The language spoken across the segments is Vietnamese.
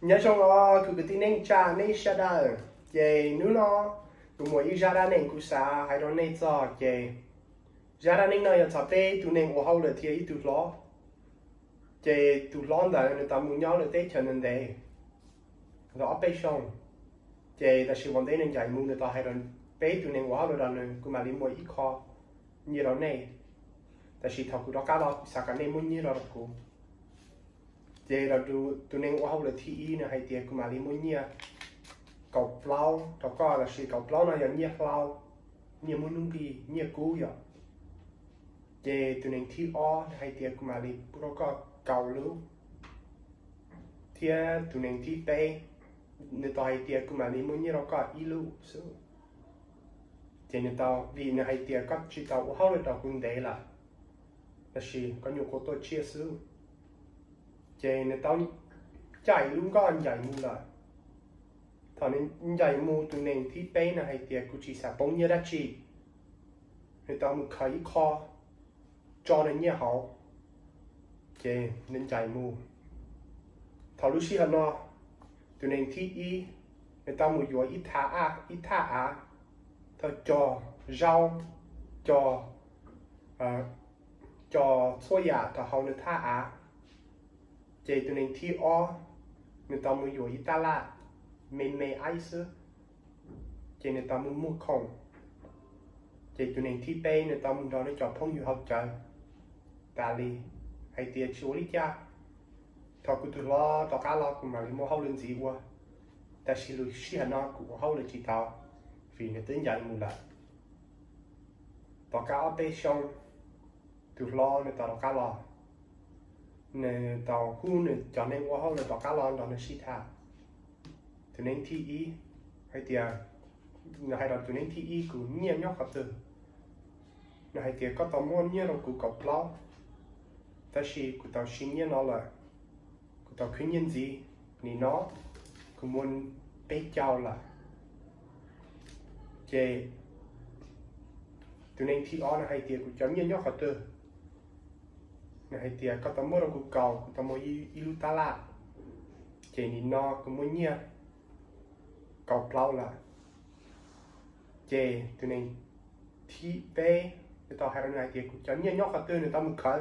nhớ trong nó cứ cái tin anh cha nên sao đó chị nữ nó tụ mỗi ý ra ra nên cứ xa hay đó nên cho chị ra ra nên nó giờ tập tê tụ nên của hậu là thì ý tụ lo chị tụ lo đó người ta muốn nhau là tê chân nên đấy rõ bê xong. Chị ta chỉ vấn đề nên giải muốn người ta hay đó bê tụ nên của hậu là nên cứ mà đi mỗi ý khó như đó này ta chỉ thọc đó cá đó sao cả nên muốn như đó cũng giờ là tụ tụ nên của hậu là thi y này hay tiền cũng mà đi muốn nhia cầu plau đó có là sự cầu plau này là nhia plau nhia muốn nung gì nhia cú vậy. Giờ tu nên thi o, hay tiền cũng mà đi đó có cầu lưu. Thì tu nên thi tây nên tao hay tiền cũng mà đi muốn nhia đó có y lưu số giờ nên tao vì nên hay tiền có chỉ tao hao được tao cũng đấy là là sự có nhiều cô tôi chia sẻ giờ nên tao chạy luôn, có anh chạy mua lại thằng nên chạy mua tụi nên thi bé là hay tiệt cũng chỉ sẽ bông như đã chi. người ta một khởi kho, cho nên như hậu. Chế nên chạy mua. Thằng lúc xí nó tụi nên thi y. Người ta một vừa ít thả à ít thả à thằng cho rau, cho à cho soya thằng hậu nó thả à chế tụi nên thi o người ta muốn vừa ít ta la mình mê ai sơ chỉ người ta muốn mua không chỉ tụi này thi bê người ta muốn đó để cho phong yêu học trời. Ta li hay tiền chúa đi cha. Thọ cụ tụi lo thọ cá lo cũng mà mua hậu lên gì qua ta chỉ lưu xí hả nó cũng hậu lên chỉ tao vì người tính dạy mù lại thọ cá ở bê xong tụi lo người ta thọ cá lo nè, tàu khu nè cho nên qua hậu là tàu cá lon đó là xí thà. Tụi nên thi ý hay tiệt hay là tụi nên thi ý cũng nhiều nhóc học từ là hay tiề có tàu muốn nhiều nó cứ cọc lâu ta chỉ cứ tàu xin nhiều nó là cứ tàu khuyên nhân gì? Thì nó cứ muốn bé chào là. Chê, tụi nên thi ó là hay tiề cũng chấm nhiều nhóc học từ ngày hay có tấm muốn rồi cầu tấm tao muốn ilu ta lạ. Chê thì no cũng muốn nhia. Cầu plau là chê tụi này thi về người tao hai ngày tiệt cũng cho nhia nhóc cả tư nữa tao một khởi.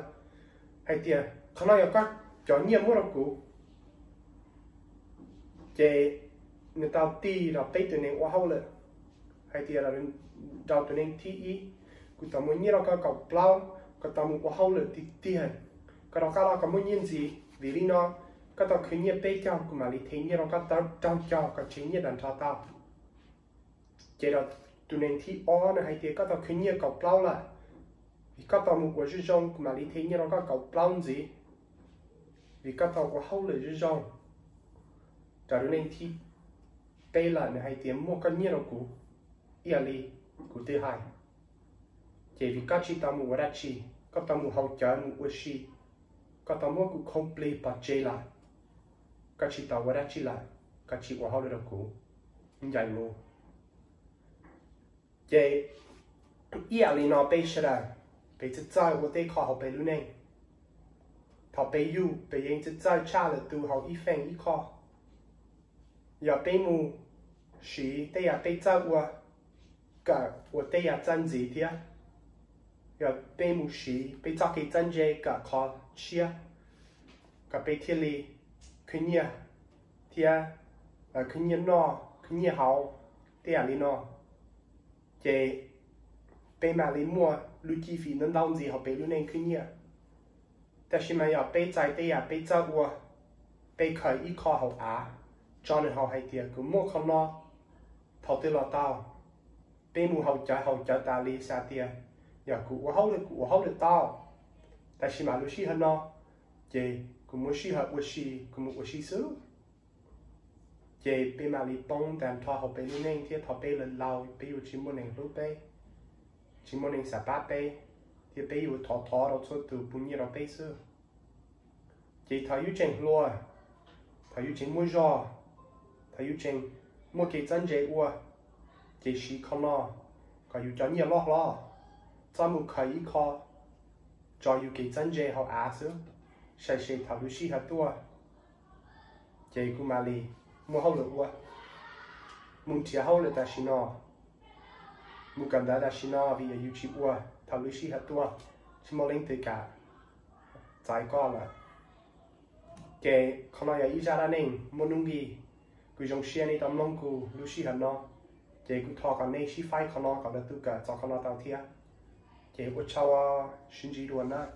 Hay tiệt không nói có cho nhia mua đâu cũ người ta ti là tây tụi này quá hậu lệ. Hay tiệt là đầu tụi này thi ý cũng tao muốn nhia đâu có cầu plau có ta muốn có hậu lệ thì tiền. Có đó các là có muốn nhiều gì? Vì lý nó có tao khi nhớ bé cho cũng mà lý thế nhớ nó có tao trong cho có chính nhớ đàn cho tao. Chế là tu nên thi ó này hay thì có tao khi nhớ cầu plau là vì có tao một cái rong cũng mà lý thế nhớ nó có cầu plau gì? Vì có tao có hậu lời rong trả tụi nên thi bé là này hay thì mua cái nhớ nó cũ ia lý cũ thứ hai chỉ vì các chị tao muốn ra chị các tao muốn học chở muốn uất chị các tao muốn cũng không play bà chơi lại. Các chị tao mua ra chị lại các chị qua hậu được cũ như vậy luôn. Vậy ý là nó bây giờ là bây giờ chơi của tôi khó học bây luôn này. Học bây giờ bây giờ chơi cha là tu học ít phèn ít khó giờ bây mù, sĩ tôi giờ bây chơi qua cả của tôi giờ chân gì thế 要背木是背在给真字个考吃个背铁里 khi nhia thia à khi nhia no khi nhia hậu tia li no chế bé mà li mua lu chi phí nó đau gì học bé lu nên khi nhia ta chỉ mà要bé在tia bé在我bé khởi ít khó học á cho nên học hay tia cứ mua không no thầu tiêu lo tao bé mua học trả học trả ta li sa tia Giờ cụ có hấu được cụ hấu được tao ta chỉ mà lúc xí hơn nó. Chị cũng muốn xí hợp với xí cũng muốn xí xứ. Chị bị mà lì bông đàn thọ học bên nên thì thọ bên lần lâu bây yêu chỉ muốn nên lúc bên chỉ muốn nên sắp bát bên thì bây yêu thọ thọ đâu số từ bốn nhiêu đâu bên xứ. Chị thọ yêu chừng lúa thọ yêu chừng mua giò, thọ yêu chừng mua cái chân chế ua. Chị xí không lo có yêu cho nhiều lo lo cho một khởi khó cho yêu cái chân chế học á số sai sai thảo lưu sĩ hạt tua chế cũng mà li mua hậu lửa quá muốn chia hậu lửa ta xin nó muốn cầm đá ta xin nó vì yêu chịu quá thảo lý sĩ hạt tua chỉ mua lên tới cả giải có là chế không nói ý ra nên muốn nung đi cứ trong xe này tầm long cụ lý sĩ hạt nó chế cứ thọ cái này sĩ phải không nó cái đó tự cả cho không 계획을 차와 신지일원나